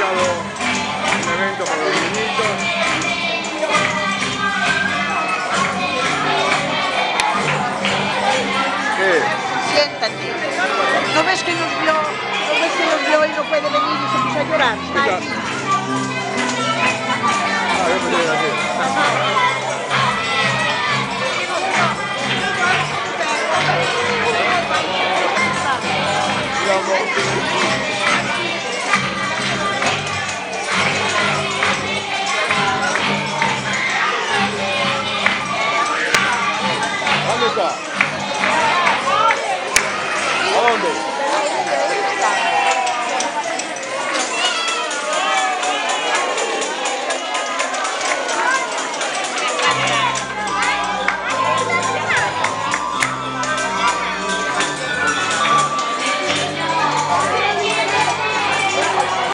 un evento para los niñitos. Siéntate. ¿No ves que nos vio, ves que nos vio y no puede venir y se puso a llorar? Thank ah, you.